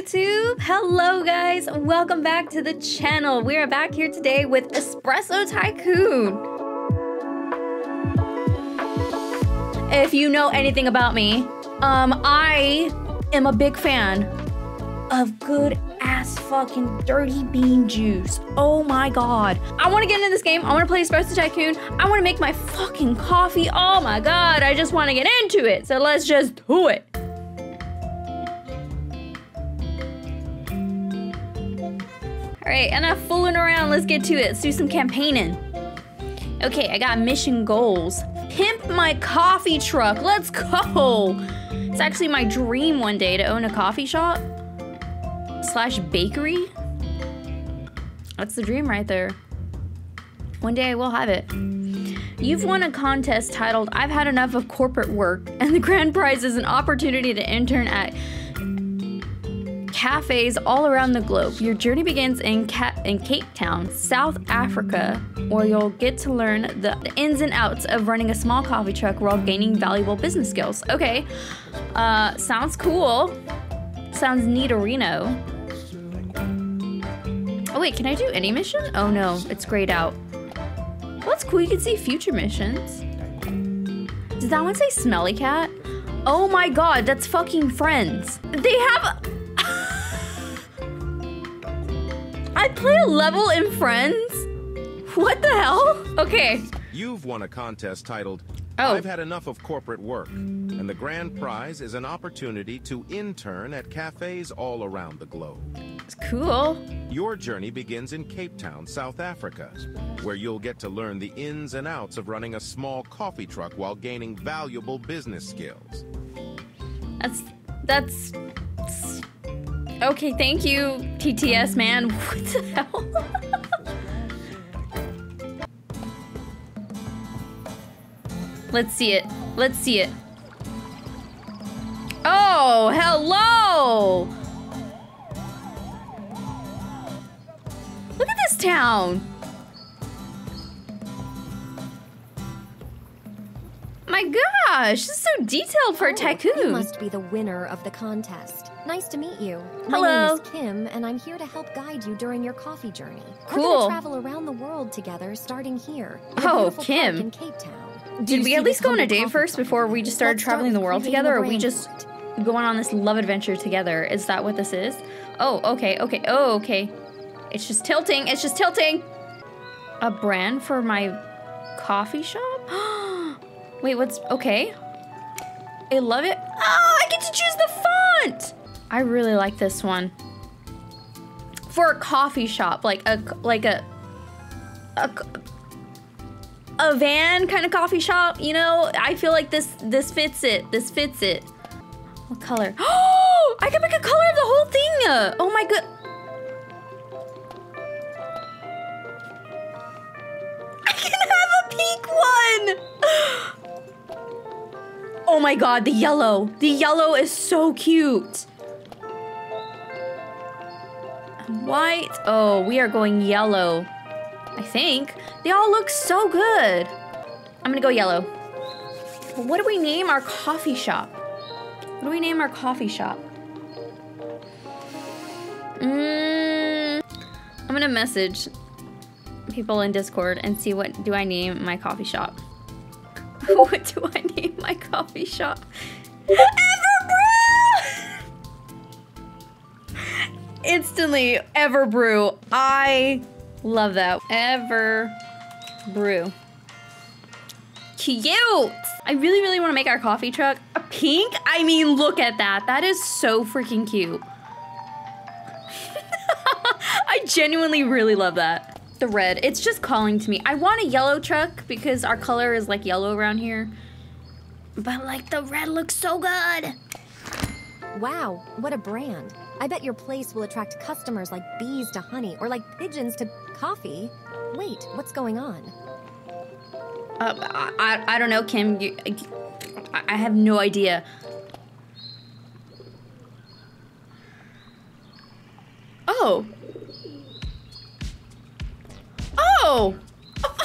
YouTube. Hello guys, welcome back to the channel. We are back here today with Espresso Tycoon. If you know anything about me, um, I am a big fan of good ass fucking dirty bean juice. Oh my god. I want to get into this game. I want to play Espresso Tycoon. I want to make my fucking coffee. Oh my god. I just want to get into it. So let's just do it. All right, enough fooling around. Let's get to it. Let's do some campaigning. Okay, I got mission goals. Pimp my coffee truck. Let's go. It's actually my dream one day to own a coffee shop slash bakery. That's the dream right there. One day I will have it. You've won a contest titled I've Had Enough of Corporate Work, and the grand prize is an opportunity to intern at cafes all around the globe. Your journey begins in, Ca- in Cape Town, South Africa, where you'll get to learn the, ins and outs of running a small coffee truck while gaining valuable business skills. Okay, uh, sounds cool. Sounds neat, neaterino. Oh wait, can I do any mission? Oh no, it's grayed out. Well, that's cool. You can see future missions. Does that one say Smelly Cat? Oh my god, that's fucking friends. They have. I play a level in Friends? What the hell? Okay. You've won a contest titled Oh. I've Had Enough of Corporate Work, and the grand prize is an opportunity to intern at cafes all around the globe. It's cool. Your journey begins in Cape Town, South Africa, where you'll get to learn the ins and outs of running a small coffee truck while gaining valuable business skills. That's that's okay. Thank you, TTS man. What the hell? Let's see it. Let's see it. Oh, hello! Look at this town. My gosh, this is so detailed for a Oh, tycoon. You must be the winner of the contest. Nice to meet you. My Hello. name is Kim, and I'm here to help guide you during your coffee journey. Cool. We're gonna travel around the world together, starting here. Oh, Kim. In Cape Town. Did we at least go on a date first before we just started start traveling the world together, or we just going on this love adventure together? Is that what this is? Oh, okay, okay, oh, okay. It's just tilting, it's just tilting. A brand for my coffee shop? Wait, what's, okay. I love it. Oh, I get to choose the font. I really like this one. For a coffee shop, like a, like a, a, a van kind of coffee shop, you know? I feel like this this fits it. This fits it. What color? Oh, I can pick a color of the whole thing. Oh my god. I can have a pink one. Oh my god, the yellow. The yellow is so cute. White. Oh, we are going yellow. I think. They all look so good. I'm gonna go yellow. What do we name our coffee shop? What do we name our coffee shop? Mm, I'm gonna message people in Discord and see what do I name my coffee shop. what do I name my coffee shop? Instantly, Everbrew. I love that. Ever brew. Cute. I really, really want to make our coffee truck a pink. I mean, look at that. That is so freaking cute. I genuinely really love that. The red, it's just calling to me. I want a yellow truck because our color is like yellow around here. But like the red looks so good. Wow, what a brand. I bet your place will attract customers like bees to honey or like pigeons to coffee. Wait, what's going on? Uh, I, I, don't know, Kim. You, I, I have no idea. Oh. Oh! what the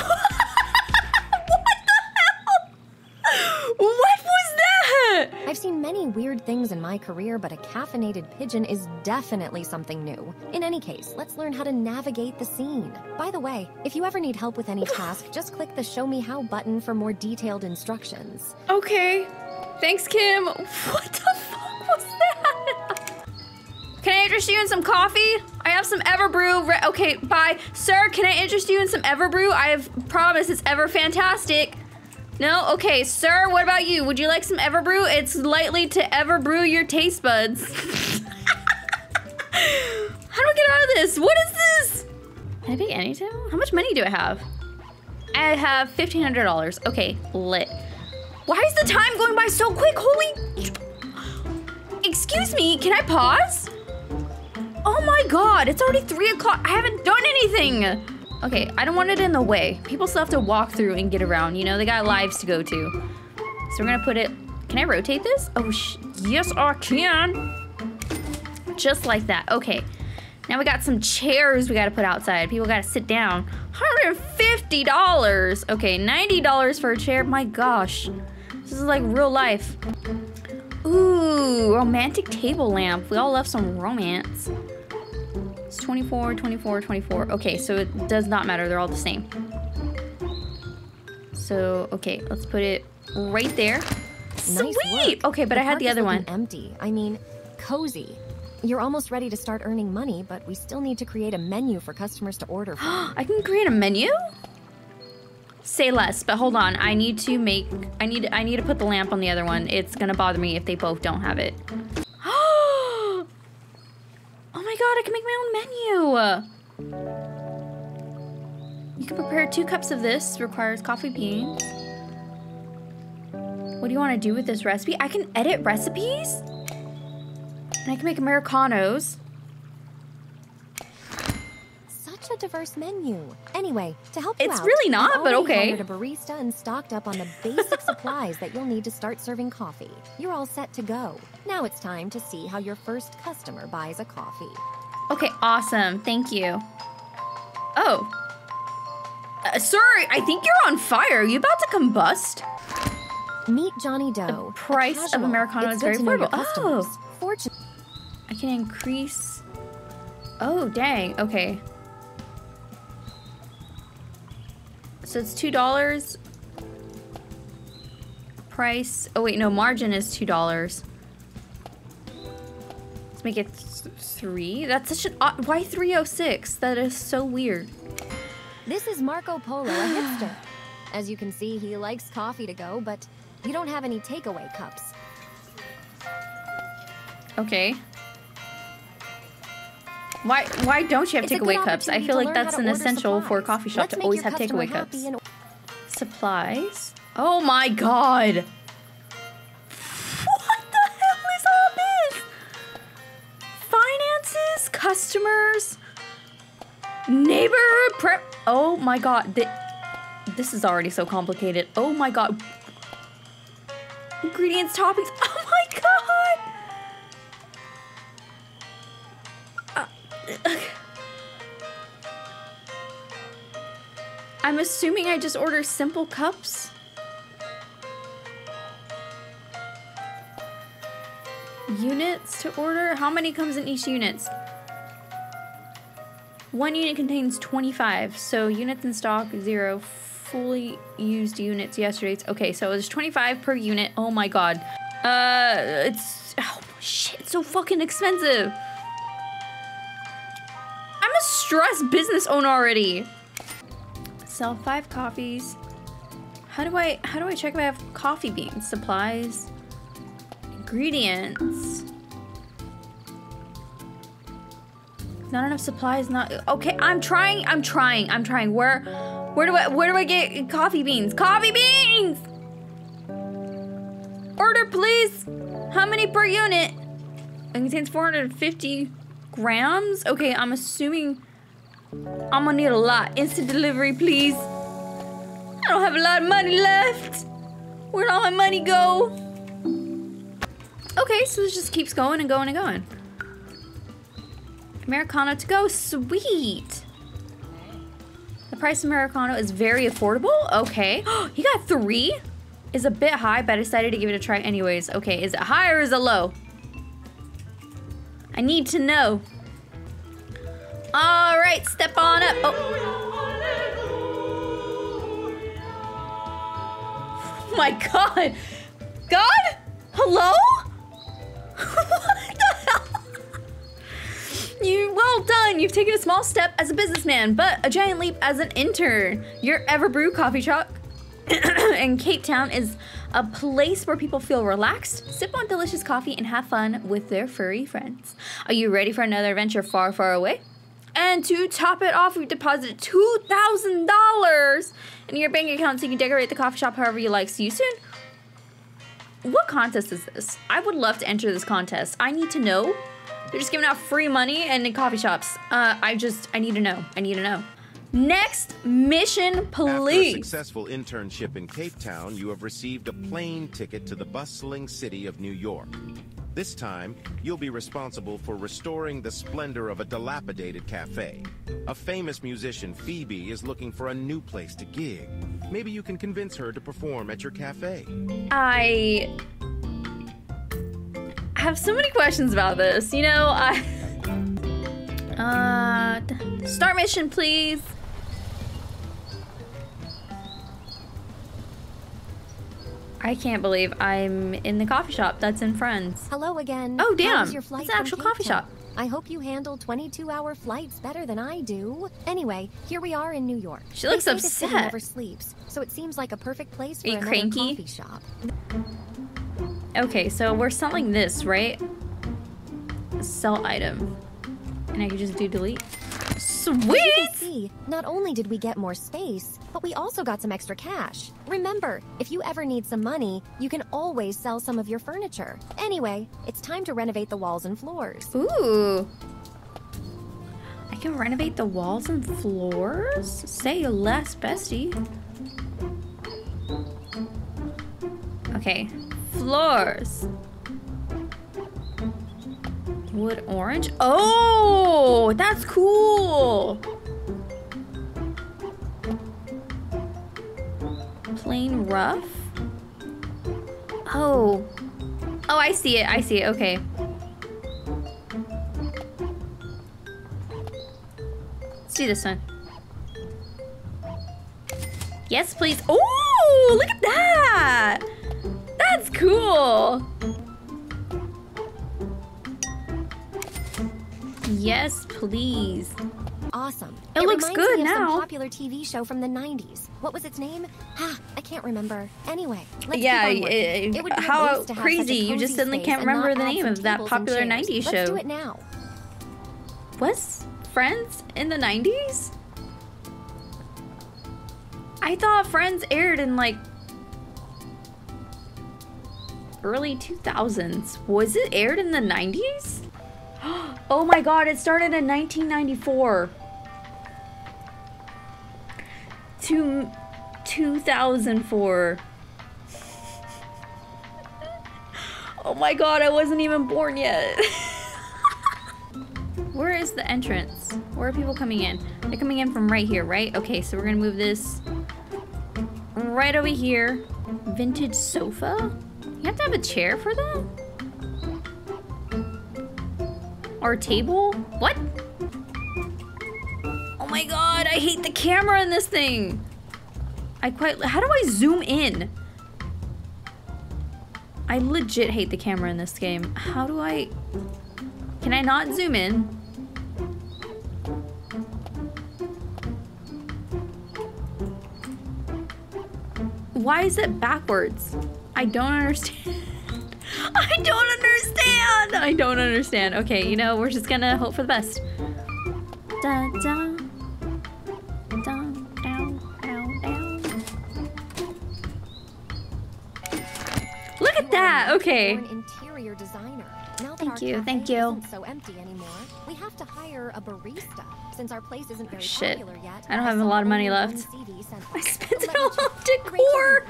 hell? What I've seen many weird things in my career, but a caffeinated pigeon is definitely something new. In any case, let's learn how to navigate the scene. By the way, if you ever need help with any task, just click the Show Me How button for more detailed instructions. Okay. Thanks, Kim. What the fuck was that? Can I interest you in some coffee? I have some Everbrew. Re- okay, bye. Sir, can I interest you in some Everbrew? I have promised it's ever fantastic. No? Okay, sir, what about you? Would you like some Everbrew? It's lightly to Everbrew your taste buds. How do I get out of this? What is this? Can I pay anything? How much money do I have? I have $1,500. Okay, lit. Why is the time going by so quick? Holy... Excuse me, can I pause? Oh my god, it's already 3 o'clock. I haven't done anything. Okay, I don't want it in the way. People still have to walk through and get around. You know, they got lives to go to. So we're gonna put it... Can I rotate this? Oh, yes, I can. Just like that. Okay. Now we got some chairs we gotta put outside. People gotta sit down. $150. Okay, $90 for a chair. My gosh. This is like real life. Ooh, romantic table lamp. We all love some romance. It's 24, 24, 24. Okay, so it does not matter. They're all the same. So, okay, let's put it right there. Nice Sweet! work. Okay, but I had the other one. Empty. I mean, cozy. You're almost ready to start earning money, but we still need to create a menu for customers to order from. I can create a menu? Say less, but hold on. I need to make I need I need to put the lamp on the other one. It's gonna bother me if they both don't have it. My god, I can make my own menu! You can prepare two cups of this, requires coffee beans. What do you want to do with this recipe? I can edit recipes? And I can make Americanos. Such a diverse menu. Anyway, to help you It's out, really not, but okay. hired a barista and stocked up on the basic supplies that you'll need to start serving coffee. You're all set to go. Now it's time to see how your first customer buys a coffee. Okay, awesome. Thank you. Oh. Uh, sir, I think you're on fire. Are you about to combust? Meet Johnny Doe. a price of. Americano It's is very affordable. Oh. Fortunately. I can increase. Oh, dang. Okay. So it's $2. Price. Oh, wait, no, margin is $2. Let's make it th- three. That's such an odd. Why 306? That is so weird. This is Marco Polo, a hipster. As you can see, he likes coffee to go, but you don't have any takeaway cups. Okay. Why why don't you have It's a good takeaway cups? I feel like that's an essential for a coffee shop Let's to always have takeaway cups. and- Supplies? Oh my god. What the hell is all this? Finances, customers, neighborhood prep. Oh my god. Th- this is already so complicated. Oh my god. Ingredients, toppings. Oh I'm assuming I just order simple cups. Units to order? How many comes in each unit? One unit contains 25, so units in stock, zero. Fully used units yesterday's. Okay, so it's 25 per unit. Oh my god. Uh, it's. Oh shit, it's so fucking expensive. I'm a stressed business owner already. Sell five coffees. How do I how do I check if I have coffee beans? Supplies. Ingredients. Not enough supplies, not okay, I'm trying, I'm trying, I'm trying. Where where do I where do I get coffee beans? Coffee beans! Order please! How many per unit? It contains 450 grams? Okay, I'm assuming I'm gonna need a lot. Instant delivery, please. I don't have a lot of money left. Where'd all my money go? Okay, so this just keeps going and going and going. Americano to go, sweet. The price of Americano is very affordable. Okay, you got three. is a bit high, but I decided to give it a try anyways. Okay, is it high or is it low? I need to know. All right, step on up. Oh. Oh my god. God? Hello? what the? You well done. You've taken a small step as a businessman, but a giant leap as an intern. Your Everbrew coffee shop in Cape Town is a place where people feel relaxed, sip on delicious coffee, and have fun with their furry friends. Are you ready for another adventure far, far away? And to top it off, we've deposited $2,000 in your bank account so you can decorate the coffee shop however you like. See you soon. What contest is this? I would love to enter this contest. I need to know. They're just giving out free money and in coffee shops. Uh, I just, I need to know. I need to know. Next mission, please. After a successful internship in Cape Town, you have received a plane ticket to the bustling city of New York. This time, you'll be responsible for restoring the splendor of a dilapidated cafe. A famous musician, Phoebe, is looking for a new place to gig. Maybe you can convince her to perform at your cafe. I have so many questions about this. You know, I. Uh, start mission, please. I can't believe I'm in the coffee shop that's in Friends. Hello again. Oh, damn. your flight It's an actual coffee shop. I hope you handle 22-hour flights better than I do. Anyway, here we are in New York. She looks say the upset. never sleeps, so it seems like a perfect place for another cranky? coffee shop. Okay, so we're selling this, right? Sell item. And I can just do delete. As you can Sweet! see, not only did we get more space, but we also got some extra cash. Remember, if you ever need some money, you can always sell some of your furniture. Anyway, it's time to renovate the walls and floors. Ooh. I can renovate the walls and floors? Say less, bestie. Okay. Floors. Wood orange? Oh, that's cool. Plain rough? Oh. Oh, I see it. I see it. Okay. Let's do this one. Yes, please. Oh, look at that. That's cool. Yes, please. Awesome. It looks good now. Some popular TV show from the 90s. What was its name? Ah, I can't remember. Anyway, let's yeah, keep on working. it- It would be a how crazy. You just suddenly can't remember the name of that popular chairs. 90s Let's show. do it now. Was Friends in the 90s? I thought Friends aired in like early 2000s. Was it aired in the 90s? Oh my god, it started in 1994. To 2004. Oh my god, I wasn't even born yet. Where is the entrance? Where are people coming in? They're coming in from right here, right? Okay, so we're gonna move this right over here. Vintage sofa? You have to have a chair for that? A table? What? Oh my god, I hate the camera in this thing. I quite. How do I zoom in? I legit hate the camera in this game. How do I. Can I not zoom in? Why is it backwards? I don't understand. I don't understand. I don't understand. Okay, you know, we're just gonna hope for the best. Da, da. Da, down, down, down. Look at that. Okay. Interior designer. Now Thank you, thank you. So empty anymore. We have to hire a barista since our place isn't very Shit. popular yet. I don't have a lot of money left. I spent it all on decor.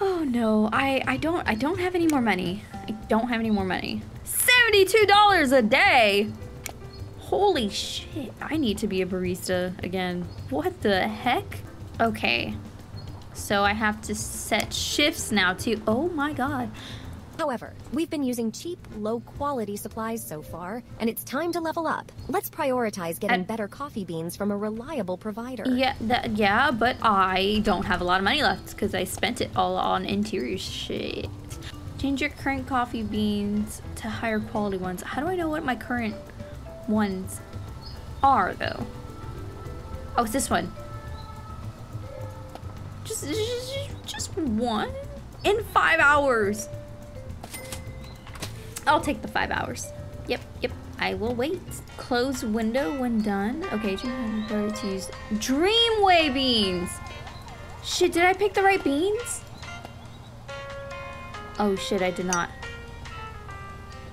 Oh no, I I don't I don't have any more money. I don't have any more money. Seventy-two dollars a day. Holy shit! I need to be a barista again. What the heck? Okay. So I have to set shifts now too. Oh my god. However, we've been using cheap, low quality supplies so far, and it's time to level up. Let's prioritize getting And- better coffee beans from a reliable provider. Yeah, that, yeah, but I don't have a lot of money left because I spent it all on interior shit. Change your current coffee beans to higher quality ones. How do I know what my current ones are, though? Oh, it's this one. Just, just, just one in five hours. I'll take the five hours. Yep, yep. I will wait. Close window when done. Okay, to use Dreamway beans. Shit, did I pick the right beans? Oh shit, I did not.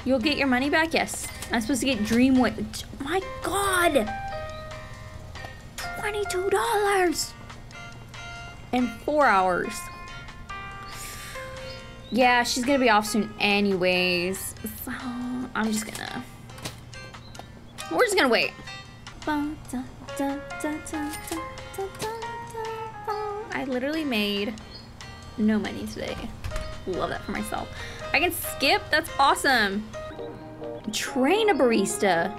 You'll get your money back? Yes. I'm supposed to get Dreamway. My god! $22 in four hours. Yeah, she's gonna be off soon anyways. So I'm just gonna. We're just gonna wait. I literally made no money today. Love that for myself. I can skip? That's awesome. Train a barista.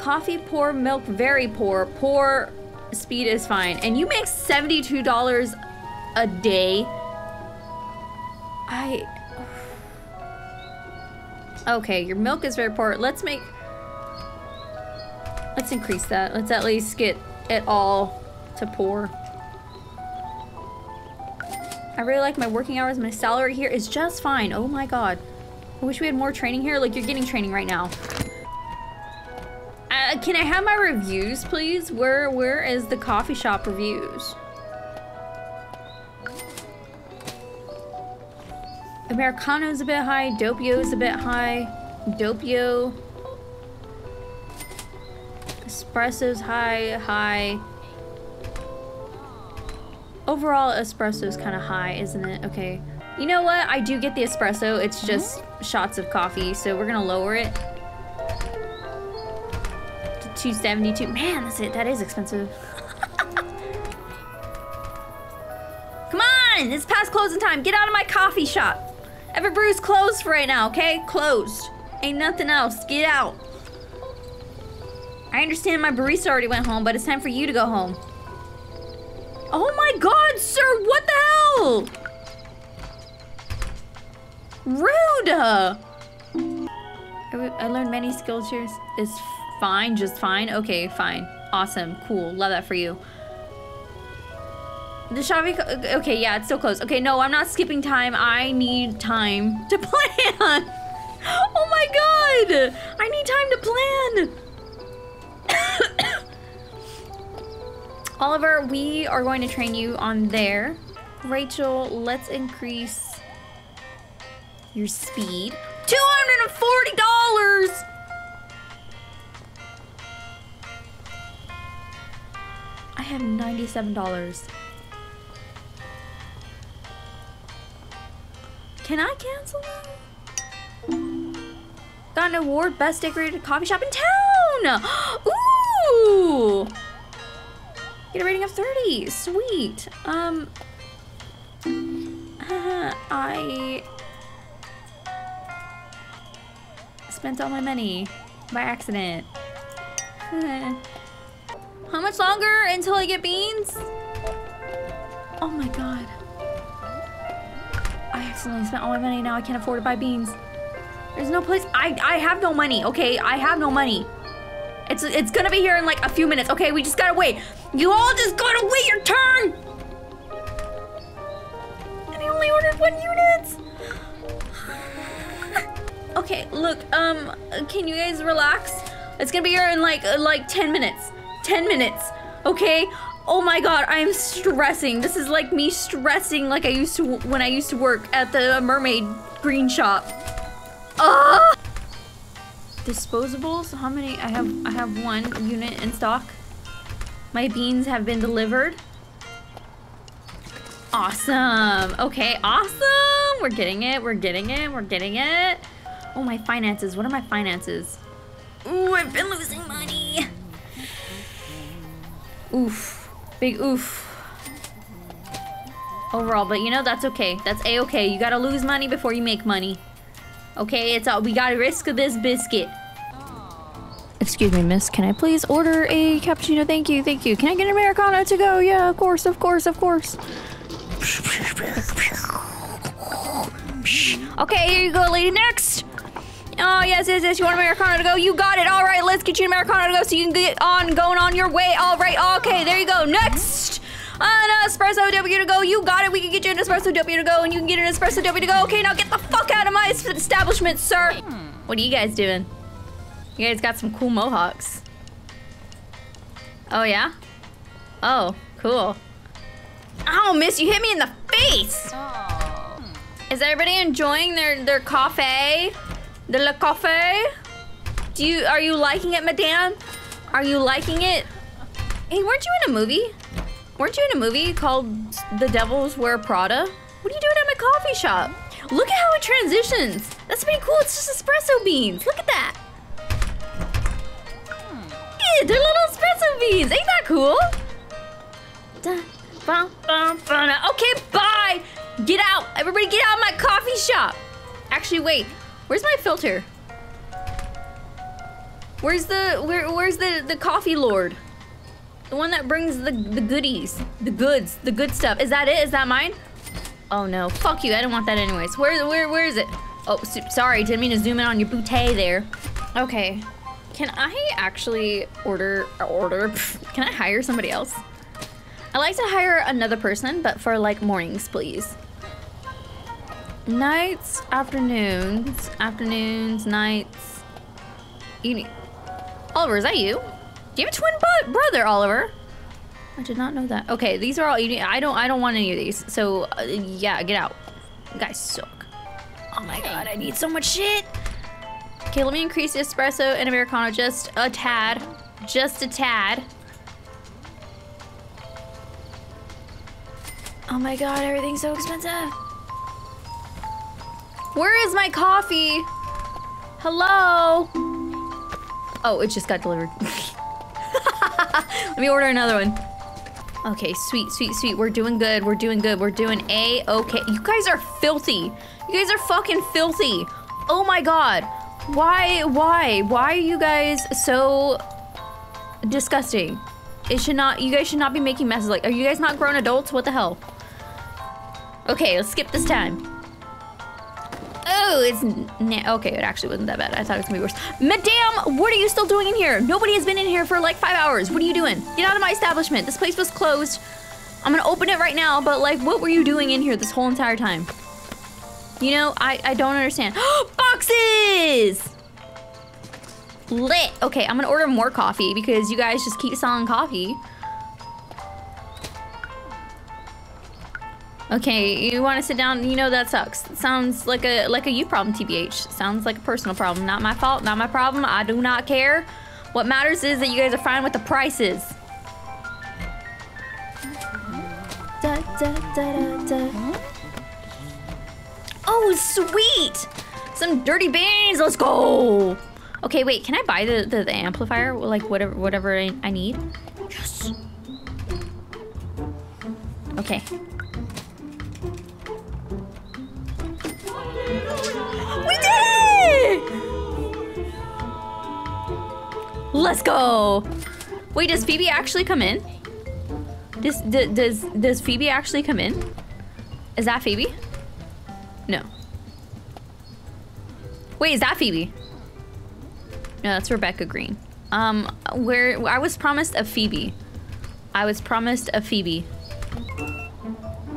Coffee poor, milk very poor. Poor speed is fine. And you make $72 a day. I. Okay, your milk is very poor. Let's make. Let's increase that. Let's at least get it all to poor. I really like my working hours. My salary here is just fine. Oh my god. I wish we had more training here. Like, you're getting training right now. Uh, can I have my reviews, please? Where Where is the coffee shop reviews? Americano's a bit high. Doppio's a bit high. Doppio. Espresso's high, high. Overall, espresso's kind of high, isn't it? Okay. You know what? I do get the espresso. It's mm-hmm. just shots of coffee, so we're gonna lower it to 272. Man, that's it. That is expensive. Come on! It's past closing time. Get out of my coffee shop. Everbrew's closed for right now, okay? Closed. Ain't nothing else. Get out. I understand my barista already went home, but it's time for you to go home. Oh my god, sir! What the hell? Rude! I learned many skills here. It's fine, just fine? Okay, fine. Awesome, cool. Love that for you. The Shavi, okay, yeah, it's so close. Okay, no, I'm not skipping time. I need time to plan. Oh my god! I need time to plan. Oliver, we are going to train you on there. Rachel, let's increase your speed. $240! I have $97. Can I cancel? Got an award, best decorated coffee shop in town! Ooh! Get a rating of 30. Sweet. Um, uh, I spent all my money by accident. How much longer until I get beans? Oh my god. Accidentally spent all my money. Now I can't afford to buy beans. There's no place. I I have no money. Okay, I have no money. It's it's gonna be here in like a few minutes. Okay, we just gotta wait. You all just gotta wait your turn. And I only ordered one unit. okay, look. Um, can you guys relax? It's gonna be here in like like ten minutes. Ten minutes. Okay. Oh my god, I am stressing. This is like me stressing like I used to when I used to work at the mermaid green shop. Ah! Disposables? How many? I have I have one unit in stock. My beans have been delivered. Awesome. Okay, awesome. We're getting it. We're getting it. We're getting it. Oh, my finances. What are my finances? Ooh, I've been losing money. Oof. Big oof. overall, but you know, that's okay. That's a-okay. You gotta lose money before you make money. Okay, it's all, we gotta risk this biscuit. Excuse me, miss. Can I please order a cappuccino? Thank you, thank you. Can I get an Americano to go? Yeah, of course, of course, of course. Okay, here you go, lady. Next. Oh, yes, yes, yes. You want Americano to go? You got it. All right, let's get you an Americano to go so you can get on going on your way. All right, okay, there you go. Next. An espresso W to go. You got it. We can get you an espresso W to go, and you can get an espresso W to go. Okay, now get the fuck out of my establishment, sir. What are you guys doing? You guys got some cool mohawks. Oh, yeah? Oh, cool. Ow, miss, you hit me in the face! Oh. Is everybody enjoying their, their coffee? The la Cafe? Do you, are you liking it, madame? Are you liking it? Hey, weren't you in a movie? Weren't you in a movie called The Devil Wears Prada? What are you doing at my coffee shop? Look at how it transitions. That's pretty cool. It's just espresso beans. Look at that. Hmm. Yeah, they're little espresso beans. Ain't that cool? Okay, bye. Get out. Everybody get out of my coffee shop. Actually, wait. Where's my filter? Where's the where where's the the coffee lord? The one that brings the the goodies, the goods, the good stuff. Is that it? Is that mine? Oh no. Fuck you. I didn't want that anyways. Where where where is it? Oh, so, sorry. Didn't mean to zoom in on your bouteille there. Okay. Can I actually order order? Can I hire somebody else? I like to hire another person, but for like mornings, please. Nights, afternoons, afternoons, nights. Evening. Oliver, is that you? Do you have a twin brother, Oliver? I did not know that. Okay, these are all eating. I don't. I don't want any of these. So uh, yeah, get out. You guys suck. Oh my god, I need so much shit. Okay, let me increase the espresso and americano just a tad, just a tad. Oh my god, everything's so expensive. Where is my coffee? Hello? Oh, it just got delivered. Let me order another one. Okay, sweet, sweet, sweet. We're doing good. We're doing good. We're doing a okay. You guys are filthy. You guys are fucking filthy. Oh my god. Why, why, why are you guys so disgusting? It should not, you guys should not be making messes. Like, are you guys not grown adults? What the hell? Okay, let's skip this time. Oh, it's okay. It actually wasn't that bad. I thought it was gonna be worse. Madame, what are you still doing in here? Nobody has been in here for like five hours. What are you doing? Get out of my establishment. This place was closed. I'm gonna open it right now, but like, what were you doing in here this whole entire time? You know, I I don't understand. Boxes. Lit. Okay, I'm gonna order more coffee because you guys just keep selling coffee. Okay, you want to sit down? You know that sucks. Sounds like a like a you problem, TBH. Sounds like a personal problem. Not my fault. Not my problem. I do not care. What matters is that you guys are fine with the prices. Da, da, da, da, da. Oh, sweet! Some dirty beans. Let's go. Okay, wait. Can I buy the the, the amplifier? Like whatever whatever I, I need. Yes. Okay. Let's go. Wait, does Phoebe actually come in? Does, does, does Phoebe actually come in? Is that Phoebe? No. Wait, is that Phoebe? No, that's Rebecca Green. Um, where I was promised a Phoebe. I was promised a Phoebe.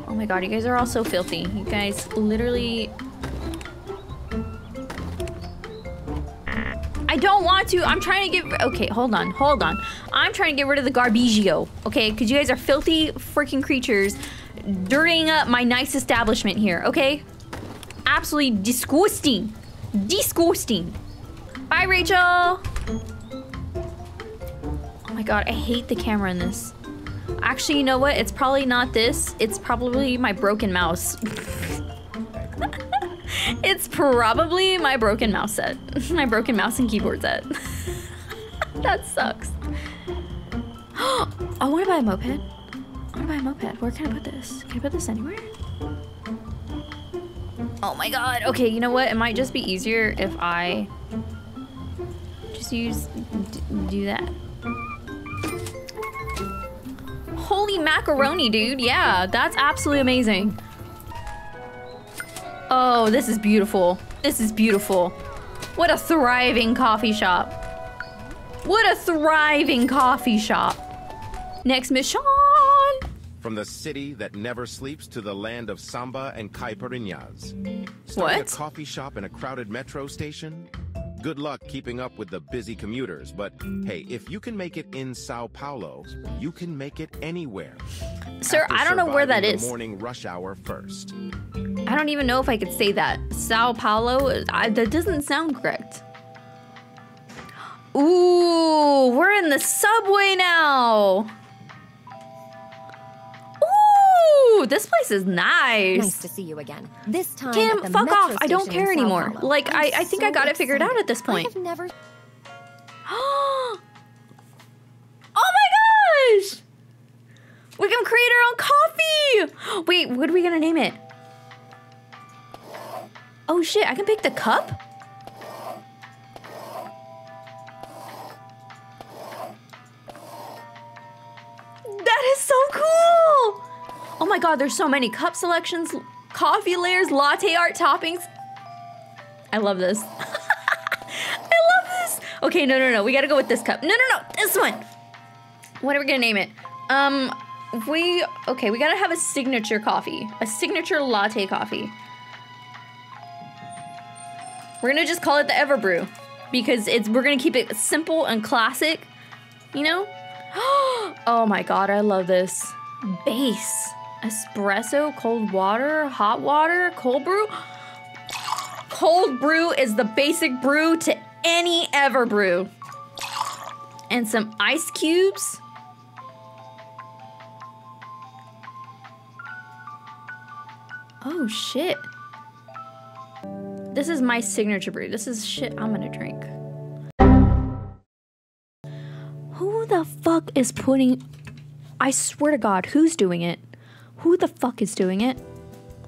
Oh my god, you guys are all so filthy. You guys literally don't want to. I'm trying to get. Okay, hold on, hold on. I'm trying to get rid of the garbagio. Okay, because you guys are filthy freaking creatures, dirtying up my nice establishment here. Okay, absolutely disgusting, disgusting. Bye, Rachel. Oh my god, I hate the camera in this. Actually, you know what? It's probably not this. It's probably my broken mouse. it's probably my broken mouse set. my broken mouse and keyboard set. that sucks. Oh, I want to buy a moped. I want to buy a moped? Where can I put this? Can I put this anywhere? Oh my god. Okay, you know what? It might just be easier if I just use do that. Holy macaroni, dude. Yeah, that's absolutely amazing. Oh, this is beautiful. This is beautiful. What a thriving coffee shop. What a thriving coffee shop. Next mission. From the city that never sleeps to the land of samba and caipirinhas. Starting What? a coffee shop in a crowded metro station? Good luck keeping up with the busy commuters, but hey, if you can make it in Sao Paulo, you can make it anywhere. Sir, After I don't know where that is. Morning rush hour first. I don't even know if I could say that. Sao Paulo, I, that doesn't sound correct. Ooh, we're in the subway now. Ooh, this place is nice. Nice to see you again. This time, Kim, fuck off. I don't care anymore. Paulo. Like, I'm I- I think I so got it figured out at this point. I have never oh my gosh! We can create our own coffee! Wait, what are we gonna name it? Oh shit, I can pick the cup? That is so cool! Oh my god, there's so many cup selections, coffee layers, latte art toppings. I love this. I love this. Okay, no, no, no. We gotta go with this cup. No, no, no. This one. What are we gonna name it? Um, we okay. We gotta have a signature coffee, a signature latte coffee. We're gonna just call it the Everbrew because it's we're gonna keep it simple and classic. You know? oh my god, I love this. Base. Espresso, cold water, hot water, cold brew. Cold brew is the basic brew to any Everbrew. And some ice cubes. Oh shit. This is my signature brew. This is shit I'm gonna drink. Who the fuck is putting. I swear to God, who's doing it? Who the fuck is doing it?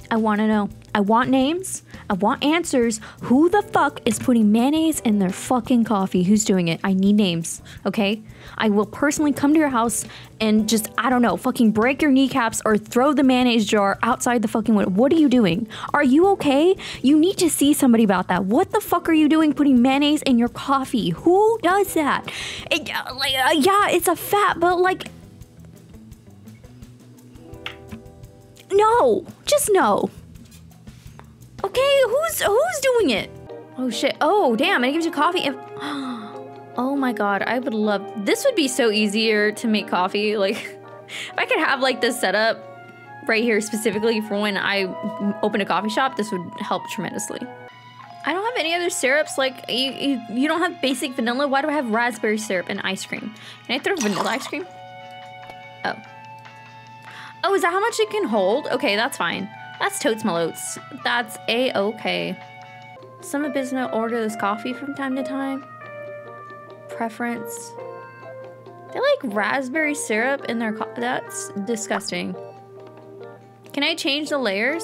I wanna know. I want names. I want answers. Who the fuck is putting mayonnaise in their fucking coffee? Who's doing it? I need names, okay? I will personally come to your house and just, I don't know, fucking break your kneecaps or throw the mayonnaise jar outside the fucking window. What are you doing? Are you okay? You need to see somebody about that. What the fuck are you doing putting mayonnaise in your coffee? Who does that? It, uh, like, uh, yeah, it's a fat, but like, no, just no. Okay, who's who's doing it? Oh shit. Oh damn, it gives you coffee. Oh my god, I would love. This would be so easier to make coffee. Like, if I could have like this setup right here specifically for when I open a coffee shop, this would help tremendously. I don't have any other syrups. Like, you, you, you don't have basic vanilla. Why do I have raspberry syrup and ice cream? Can I throw vanilla ice cream? Oh. Oh, is that how much it can hold? Okay, that's fine. That's totes oats. That's a-okay. Some business order this coffee from time to time. Preference. They like raspberry syrup in their co- That's disgusting. Can I change the layers?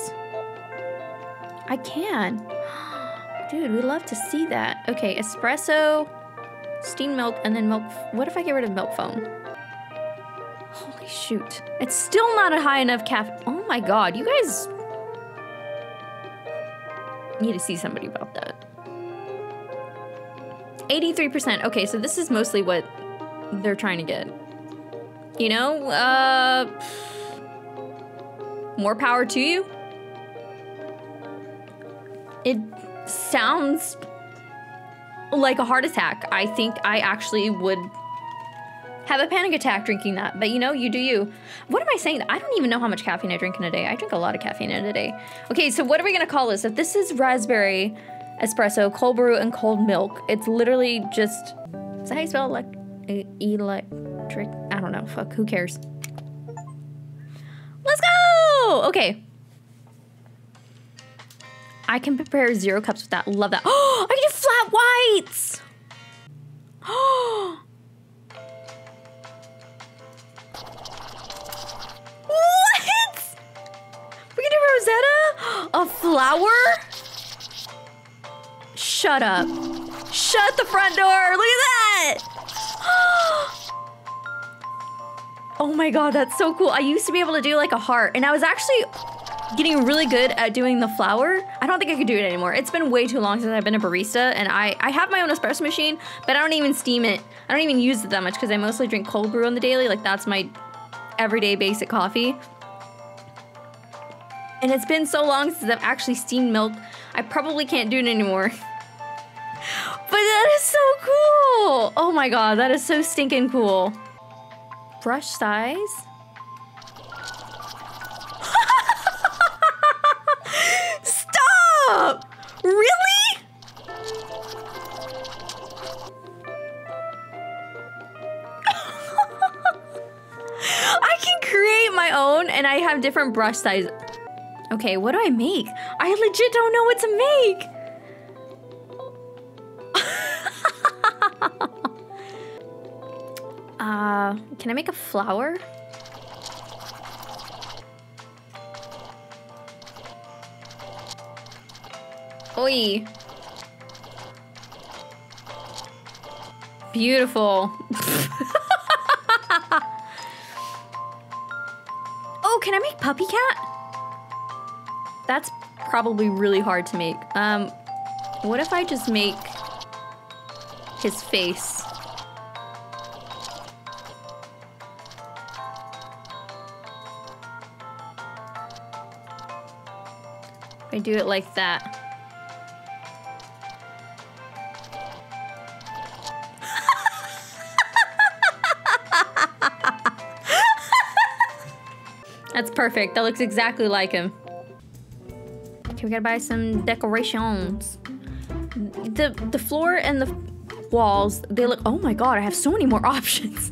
I can. Dude, we love to see that. Okay, espresso, steamed milk, and then milk. What if I get rid of milk foam? Holy shoot. It's still not a high enough caffeine. Oh my god, you guys need to see somebody about that. 83%. Okay, so this is mostly what they're trying to get. You know, uh more power to you. It sounds like a heart attack. I think I actually would have a panic attack drinking that. But you know, you do you. What am I saying? I don't even know how much caffeine I drink in a day. I drink a lot of caffeine in a day. Okay, so what are we gonna call this? If this is raspberry espresso, cold brew, and cold milk, it's literally just. Is that how you spell elect- e- electric? I don't know. Fuck. Who cares? Let's go. Okay. I can prepare zero cups with that. Love that. Oh, I can do flat whites. Oh. What? We're gonna Rosetta? A flower? Shut up. Shut the front door. Look at that. Oh my god, that's so cool. I used to be able to do like a heart, and I was actually getting really good at doing the flower. I don't think I could do it anymore. It's been way too long since I've been a barista, and I, I have my own espresso machine, but I don't even steam it. I don't even use it that much because I mostly drink cold brew on the daily. Like, that's my everyday basic coffee. And it's been so long since I've actually steamed milk, I probably can't do it anymore. but that is so cool! Oh my god, that is so stinking cool. Brush size? Have different brush size. Okay, what do I make? I legit don't know what to make. uh, can I make a flower? Oi. Beautiful. That's probably really hard to make. Um, what if I just make his face? I do it like that. That's perfect. That looks exactly like him. Okay, we gotta buy some decorations. The the floor and the walls, they look, oh my god, I have so many more options.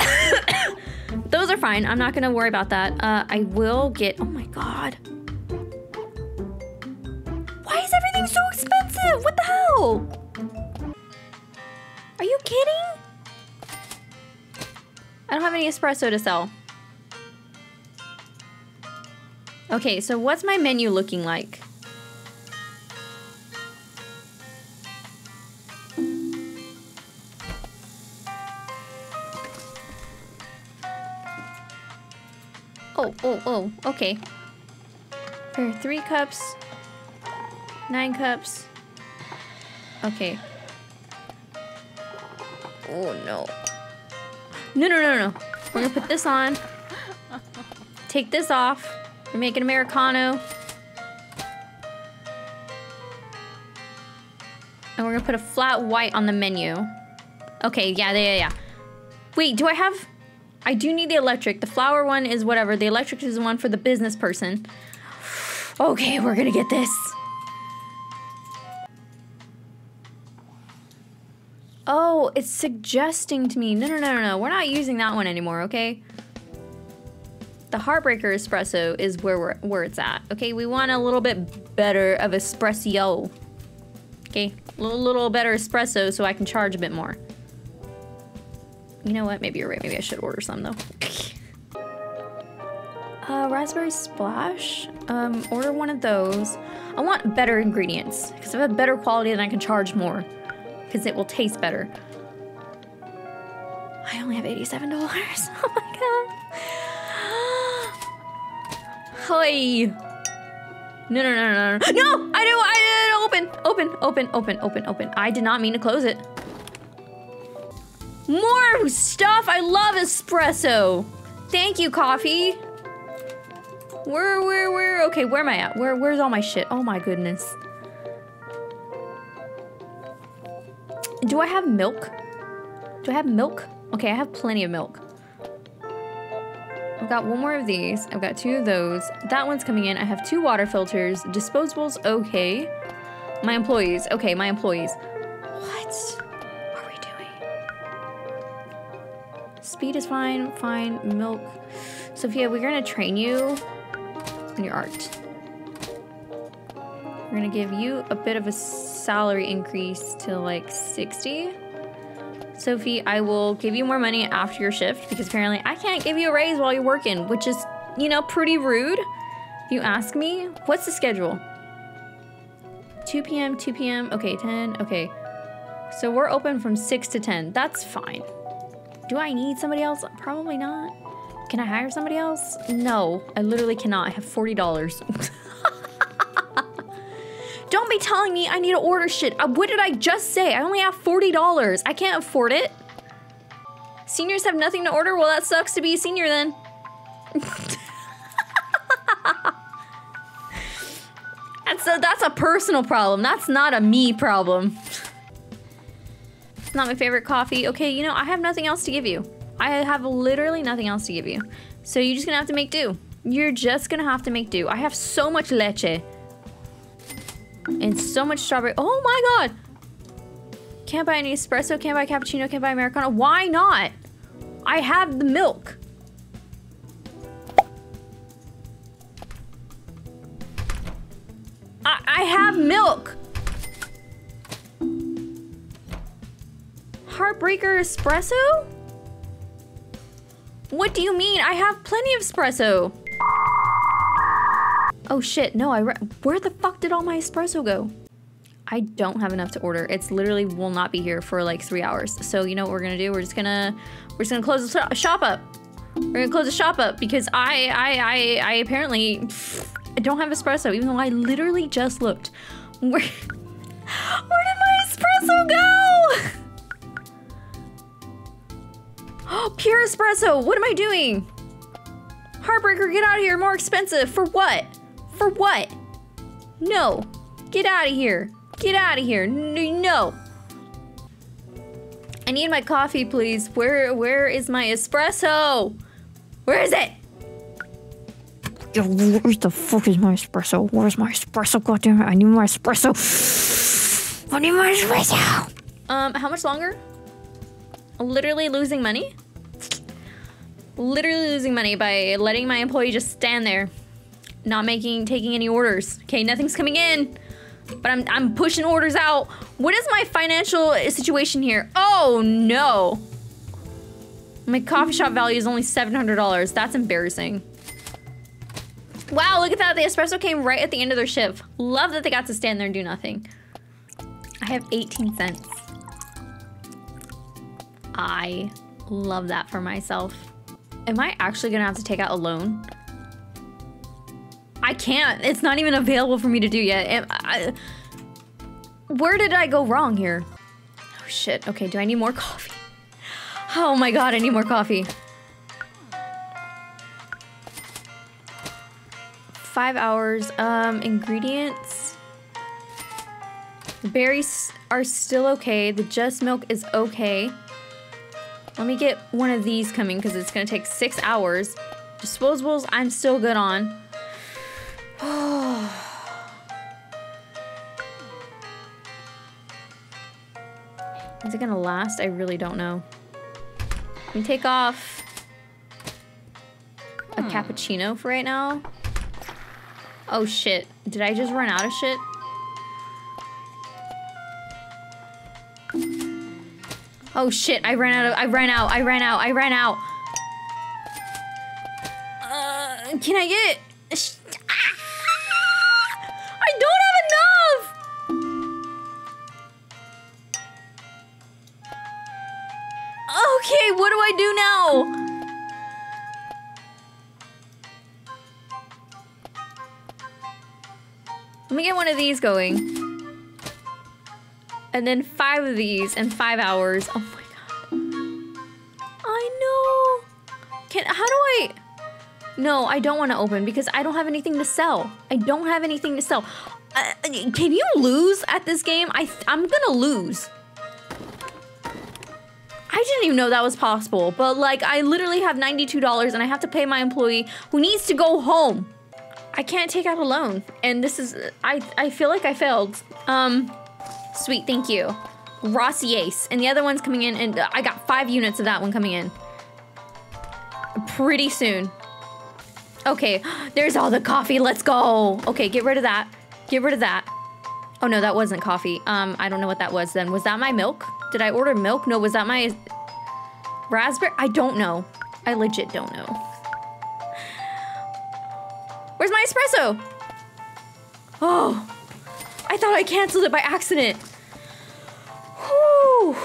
Those are fine. I'm not gonna worry about that. Uh, I will get, oh my god. Why is everything so expensive? What the hell? Are you kidding? I don't have any espresso to sell. Okay, so what's my menu looking like? Oh, oh, oh, okay. There are three cups, nine cups. Okay. Oh no. No, no, no, no. We're gonna put this on. Take this off. We're making Americano. And we're gonna put a flat white on the menu. Okay, yeah, yeah, yeah. Wait, do I have... I do need the electric. The flower one is whatever. The electric is the one for the business person. Okay, we're gonna get this. Oh, it's suggesting to me. No, no, no, no, no. We're not using that one anymore, okay? The Heartbreaker espresso is where we're where it's at. Okay, we want a little bit better of espresso. Okay, a little, little better espresso so I can charge a bit more. You know what? Maybe you're right. Maybe I should order some though. uh, raspberry splash. Um, order one of those. I want better ingredients because if I have better quality, then I can charge more because it will taste better. I only have $87. Oh my god. Hi. No, no, no, no, no. No! I do I did open, open, open, open, open, open. I did not mean to close it. More stuff. I love espresso. Thank you, coffee. Where, where, where? Okay, where am I at? Where, where's all my shit? Oh my goodness. Do I have milk? Do I have milk? Okay, I have plenty of milk. Got one more of these. I've got two of those. That one's coming in. I have two water filters. Disposables, okay. My employees. Okay, my employees. What are we doing? Speed is fine. Fine. Milk. Sophia, we're going to train you in your art. We're going to give you a bit of a salary increase to like 60. Sophie, I will give you more money after your shift because apparently I can't give you a raise while you're working, which is, you know, pretty rude. If you ask me, what's the schedule? 2 p.m., 2 p.m. Okay, 10. Okay. So we're open from 6 to 10. That's fine. Do I need somebody else? Probably not. Can I hire somebody else? No, I literally cannot. I have $40. Don't be telling me I need to order shit. Uh, what did I just say? I only have $40. I can't afford it. Seniors have nothing to order? Well, that sucks to be a senior then. that's a, that's a personal problem. That's not a me problem. It's not my favorite coffee. Okay, you know, I have nothing else to give you. I have literally nothing else to give you. So you're just gonna have to make do. You're just gonna have to make do. I have so much leche. And so much strawberry. Oh my god! Can't buy any espresso, can't buy cappuccino, can't buy Americano. Why not? I have the milk. I, I have milk. Heartbreaker espresso? What do you mean? I have plenty of espresso. Oh shit, no, I where the fuck did all my espresso go? I don't have enough to order. It's literally will not be here for like three hours. So you know what we're gonna do? We're just gonna we're just gonna close the shop up. We're gonna close the shop up because I I I, I apparently I don't have espresso, even though I literally just looked. Where where did my espresso go? Oh, pure espresso. What am I doing? Heartbreaker, get out of here. More expensive. For what? For what? No. Get out of here. Get out of here. No. I need my coffee, please. Where where is my espresso? Where is it? Where the fuck is my espresso? Where's my espresso? God damn it, I need my espresso. I need my espresso. Um, how much longer? Literally losing money? literally losing money by letting my employee just stand there, not making, taking any orders. Okay, nothing's coming in, but I'm, I'm pushing orders out. What is my financial situation here? Oh no. My coffee shop value is only $700. That's embarrassing. Wow, look at that. The espresso came right at the end of their shift. Love that they got to stand there and do nothing. I have 18 cents. I love that for myself. Am I actually gonna have to take out a loan? I can't. It's not even available for me to do yet. I, where did I go wrong here? Oh shit. Okay, do I need more coffee? Oh my god, I need more coffee. Five hours. Um, ingredients. The berries are still okay. The just milk is okay. Let me get one of these coming because it's going to take six hours. Disposables, I'm still good on. Is it going to last? I really don't know. Let me take off a hmm. cappuccino for right now. Oh shit. Did I just run out of shit? Oh shit, I ran out of- I ran out, I ran out, I ran out. Uh, can I get- Okay, what do I do now? Let me get one of these going. And then five of these in five hours. Oh my god. I know. Can how do I No, I don't want to open because I don't have anything to sell. I don't have anything to sell. Uh, can you lose at this game? I I'm gonna lose. I didn't even know that was possible, but like I literally have $92 and I have to pay my employee who needs to go home. I can't take out a loan. And this is I I feel like I failed. Um Sweet, thank you. Rossi Ace. And the other one's coming in, and I got five units of that one coming in. Pretty soon. Okay, there's all the coffee. Let's go. Okay, get rid of that. Get rid of that. Oh no, that wasn't coffee. Um, I don't know what that was then. Was that my milk? Did I order milk? No, was that my raspberry? I don't know. I legit don't know. Where's my espresso? Oh, I thought I canceled it by accident. Whew.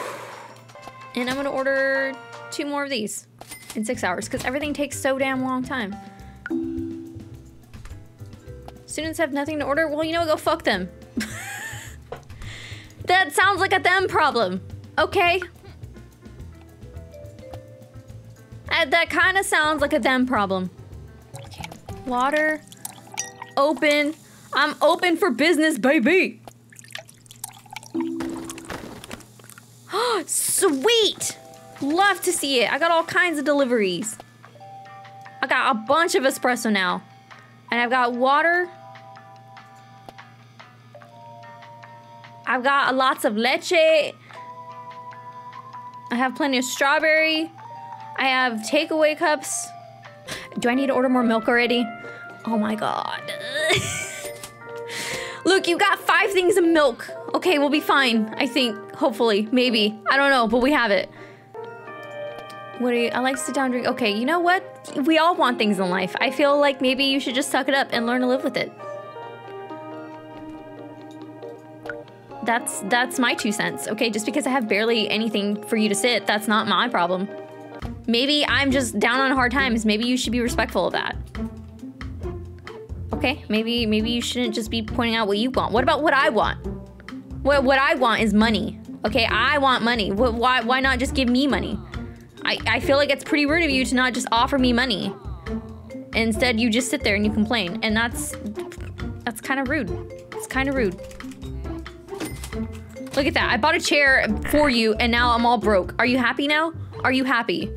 And I'm gonna order two more of these in six hours because everything takes so damn long time. Students have nothing to order? Well, you know, go fuck them. that sounds like a them problem, okay? Uh, that kind of sounds like a them problem. Water, open. I'm open for business, baby. Sweet! Love to see it. I got all kinds of deliveries. I got a bunch of espresso now. And I've got water. I've got lots of leche. I have plenty of strawberry. I have takeaway cups. Do I need to order more milk already? Oh my god. Look, you got five things of milk. Okay, we'll be fine. I think. Hopefully. Maybe. I don't know, but we have it. What do you... I like to sit down drink. Okay, you know what? We all want things in life. I feel like maybe you should just suck it up and learn to live with it. That's that's my two cents. Okay, just because I have barely anything for you to sit, that's not my problem. Maybe I'm just down on hard times. Maybe you should be respectful of that. Okay, maybe maybe you shouldn't just be pointing out what you want. What about what I want? What what I want is money. Okay, I want money. What, why why not just give me money? I, I feel like it's pretty rude of you to not just offer me money. Instead, you just sit there and you complain, and that's that's kind of rude. It's kind of rude. Look at that. I bought a chair for you, and now I'm all broke. Are you happy now? Are you happy?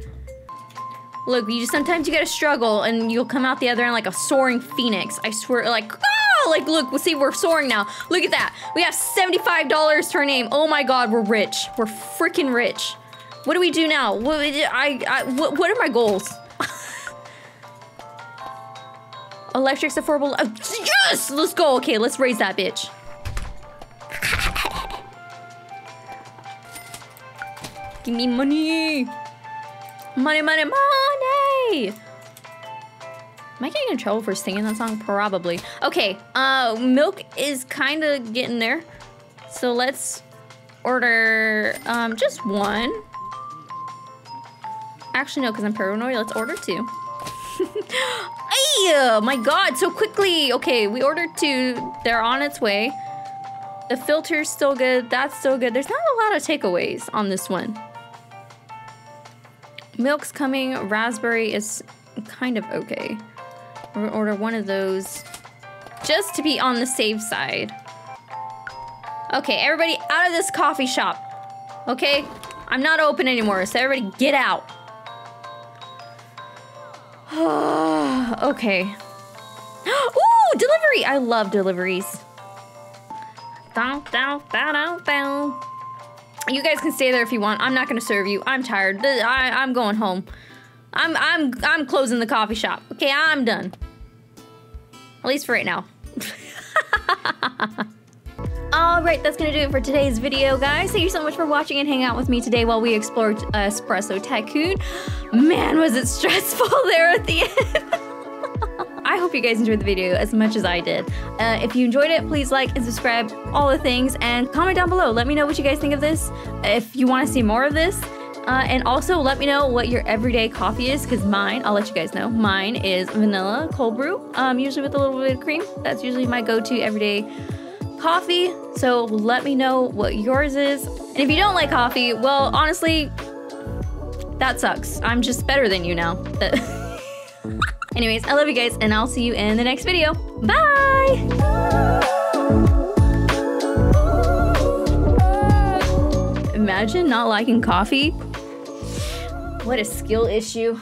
Look, you just sometimes you gotta struggle, and you'll come out the other end like a soaring phoenix. I swear, like, ah! Like, look, we'll see, we're soaring now. Look at that. We have $75 to our name. Oh my god, we're rich. We're freaking rich. What do we do now? What, I, I, what, what are my goals? Electric's affordable. Oh, yes! Let's go. Okay, let's raise that bitch. Give me money. Money, money, money. Am I getting in trouble for singing that song? Probably. Okay, uh, milk is kind of getting there. So let's order um, just one. Actually, no, because I'm paranoid. Let's order two. Ay, my god, so quickly. Okay, we ordered two. They're on its way. The filter's still good. That's still good. There's not a lot of takeaways on this one. Milk's coming. Raspberry is kind of okay. We're gonna order one of those just to be on the safe side. Okay, everybody out of this coffee shop. Okay? I'm not open anymore, so everybody get out. okay. Ooh, delivery! I love deliveries. Down, down, down, down, down. You guys can stay there if you want. I'm not gonna serve you. I'm tired. I, I'm going home. I'm I'm I'm closing the coffee shop. Okay, I'm done. At least for right now. Alright, that's gonna do it for today's video, guys. Thank you so much for watching and hanging out with me today while we explored Espresso Tycoon. Man, was it stressful there at the end. I hope you guys enjoyed the video as much as I did. Uh, if you enjoyed it, please like and subscribe, all the things, and comment down below. Let me know what you guys think of this, if you want to see more of this. Uh, and also let me know what your everyday coffee is, because mine, I'll let you guys know, mine is vanilla cold brew, um, usually with a little bit of cream. That's usually my go-to everyday coffee. So let me know what yours is. And if you don't like coffee, well, honestly, that sucks. I'm just better than you now. Anyways, I love you guys, and I'll see you in the next video. Bye! Imagine not liking coffee. What a skill issue.